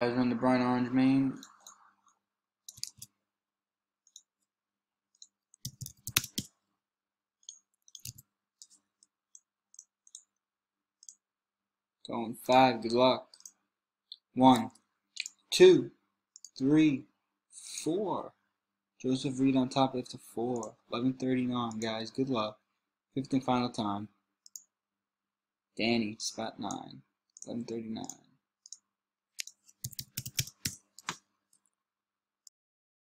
Guys on the bright orange main. Going five, good luck. One, two, three, four. Joseph Reed on top after four. 11.39, guys. Good luck. Fifth and final time. Danny, spot nine. 11.39.